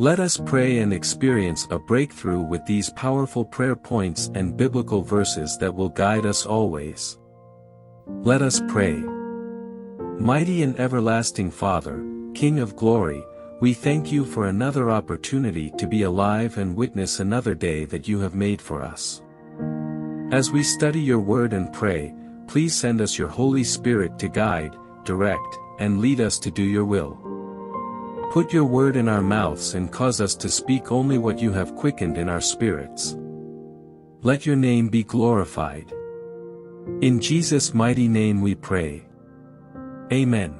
Let us pray and experience a breakthrough with these powerful prayer points and biblical verses that will guide us always. Let us pray. Mighty and everlasting Father, King of glory, we thank you for another opportunity to be alive and witness another day that you have made for us. As we study your word and pray, please send us your Holy Spirit to guide, direct, and lead us to do your will. Put your word in our mouths and cause us to speak only what you have quickened in our spirits. Let your name be glorified. In Jesus' mighty name we pray. Amen.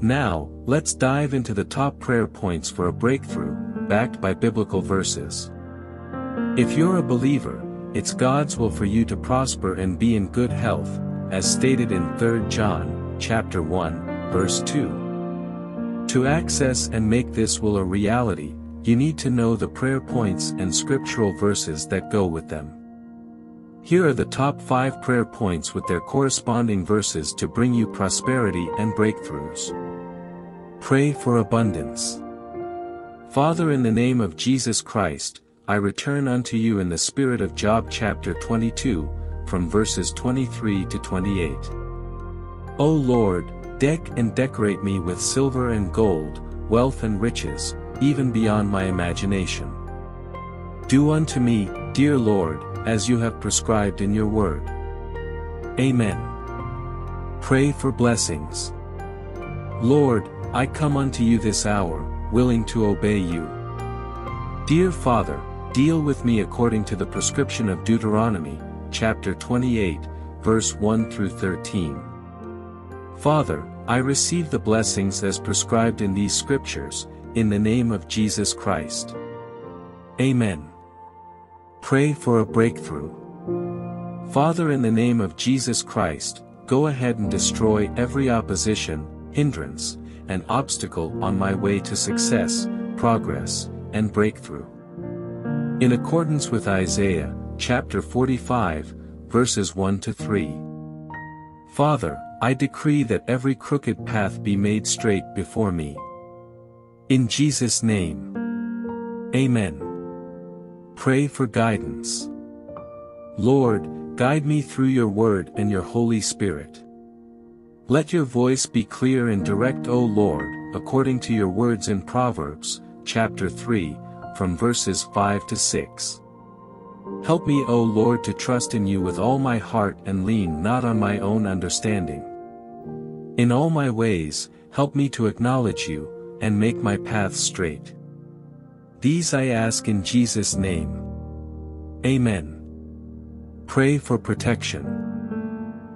Now, let's dive into the top prayer points for a breakthrough, backed by biblical verses. If you're a believer, it's God's will for you to prosper and be in good health, as stated in 3 John, chapter 1, verse 2. To access and make this will a reality, you need to know the prayer points and scriptural verses that go with them. Here are the top 5 prayer points with their corresponding verses to bring you prosperity and breakthroughs. Pray for abundance. Father in the name of Jesus Christ, I return unto you in the spirit of Job chapter 22, from verses 23 to 28. O Lord, Deck and decorate me with silver and gold, wealth and riches, even beyond my imagination. Do unto me, dear Lord, as you have prescribed in your word. Amen. Pray for blessings. Lord, I come unto you this hour, willing to obey you. Dear Father, deal with me according to the prescription of Deuteronomy, chapter 28, verse 1 through 13. Father, I receive the blessings as prescribed in these scriptures, in the name of Jesus Christ. Amen. Pray for a breakthrough. Father in the name of Jesus Christ, go ahead and destroy every opposition, hindrance, and obstacle on my way to success, progress, and breakthrough. In accordance with Isaiah, chapter 45, verses 1 to 3. Father, I decree that every crooked path be made straight before me. In Jesus' name. Amen. Pray for guidance. Lord, guide me through your word and your Holy Spirit. Let your voice be clear and direct O Lord, according to your words in Proverbs, chapter 3, from verses 5 to 6. Help me O Lord to trust in you with all my heart and lean not on my own understanding. In all my ways, help me to acknowledge you, and make my path straight. These I ask in Jesus' name. Amen. Pray for protection.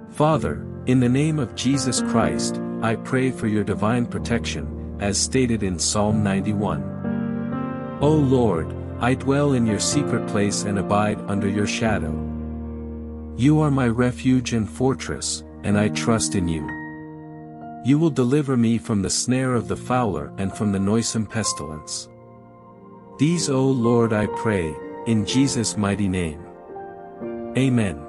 Father, in the name of Jesus Christ, I pray for your divine protection, as stated in Psalm 91. O Lord, I dwell in your secret place and abide under your shadow. You are my refuge and fortress, and I trust in you. You will deliver me from the snare of the fowler and from the noisome pestilence. These O Lord I pray, in Jesus' mighty name. Amen.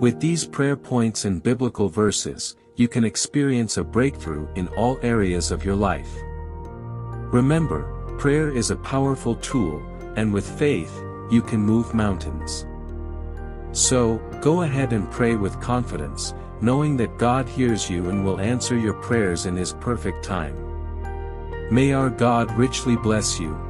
With these prayer points and biblical verses, you can experience a breakthrough in all areas of your life. Remember, prayer is a powerful tool, and with faith, you can move mountains. So, go ahead and pray with confidence, knowing that God hears you and will answer your prayers in His perfect time. May our God richly bless you.